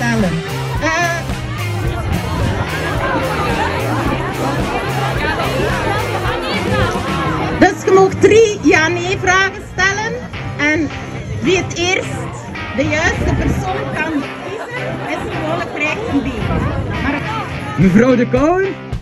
Eh. dus je mag drie ja-nee vragen stellen. En wie het eerst de juiste persoon kan kiezen, is gewoon krijgt een beet. Mevrouw de Kouwen?